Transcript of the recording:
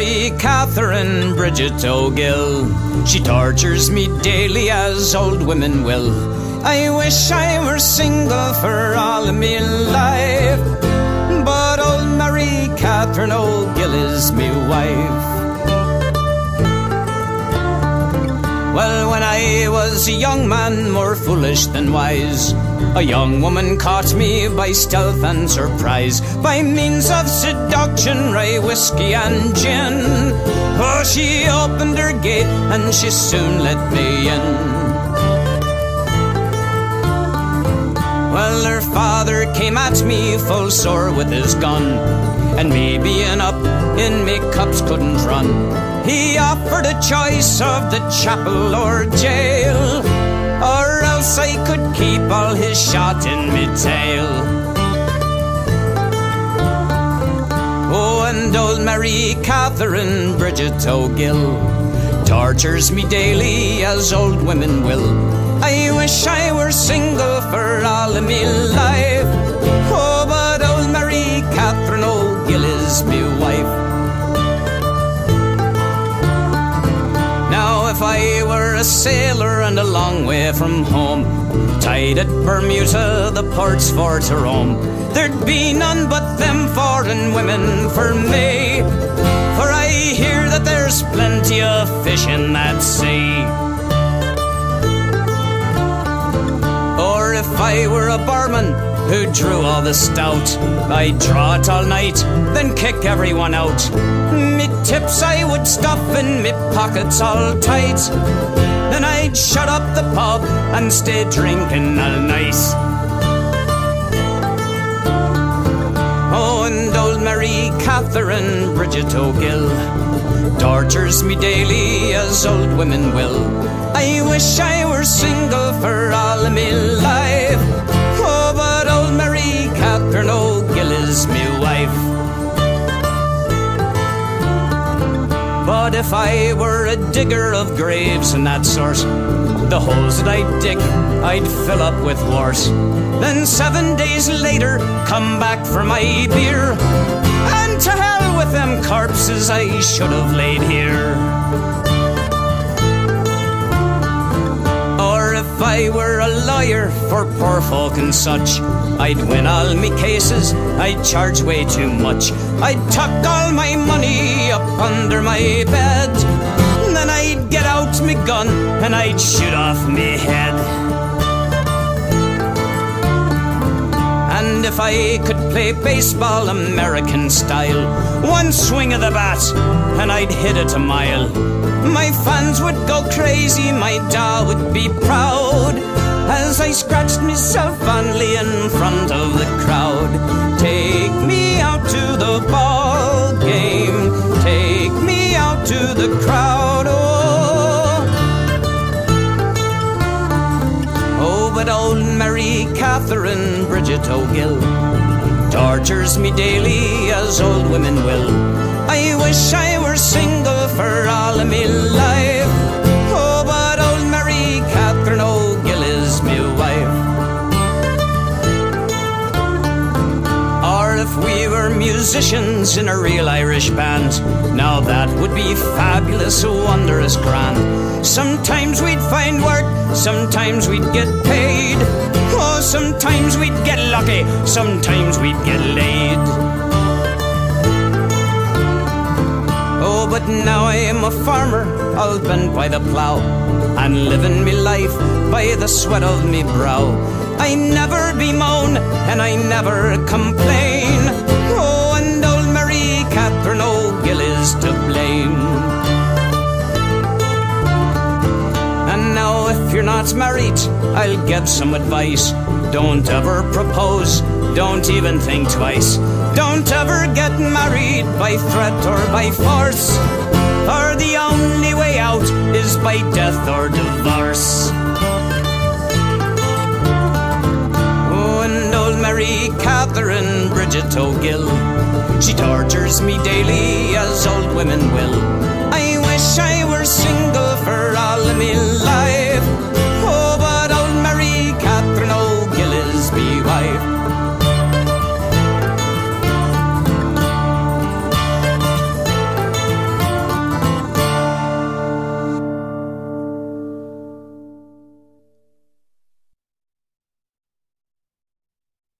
Mary Catherine Bridget O'Gill. She tortures me daily as old women will. I wish I were single for all of me life. But old Mary Catherine O'Gill is me wife. Well, when I was a young man, more foolish than wise, a young woman caught me by stealth and surprise, by means of seduction, rye whiskey and gin. Oh, she opened her gate and she soon let me in. Well, her father came at me full sore with his gun, and me being up in me cups couldn't run. He offered a choice of the chapel or jail, or else I could keep all his shot in me tail. Oh, and old Mary Catherine Bridget O'Gill tortures me daily as old women will. I wish I were single for all of me life. Oh, but old Mary Catherine O'Gill is me a sailor and a long way from home, tied at Bermuda, the ports for to roam, there'd be none but them foreign women for me. For I hear that there's plenty of fish in that sea. Or if I were a barman who drew all the stout, I'd draw it all night, then kick everyone out tips I would stuff in me pockets all tight. Then I'd shut up the pub and stay drinking all night. Oh, and old Mary Catherine Bridget O'Gill tortures me daily as old women will. I wish I were single for all of me life. If I were a digger of graves and that sort, the holes that I'd dig, I'd fill up with worse. Then seven days later, come back for my beer. And to hell with them corpses I should have laid here. I were a lawyer for poor folk and such, I'd win all me cases, I'd charge way too much. I'd tuck all my money up under my bed. Then I'd get out me gun and I'd shoot off me head. If I could play baseball American style, one swing of the bat and I'd hit it a mile. My fans would go crazy, my da would be proud as I scratched myself fondly in front of the crowd. But old Mary Catherine Bridget O'Gill tortures me daily as old women will. I wish I were single for all of me life. Oh, but old Mary Catherine O'Gill is me wife. Or if we were musicians in a real Irish band. Now that would be fabulous, wondrous grand. Sometimes we'd find work, sometimes we'd get paid. Oh, sometimes we'd get lucky, sometimes we'd get laid. Oh, but now I am a farmer, all bent by the plough, and living me life by the sweat of me brow. I never bemoan and I never complain. If you're not married, I'll give some advice. Don't ever propose, don't even think twice. Don't ever get married by threat or by force. For the only way out is by death or divorce. Old Mary Catherine Bridget O'Gill. She tortures me daily as old women will. I wish I were single for all of me life.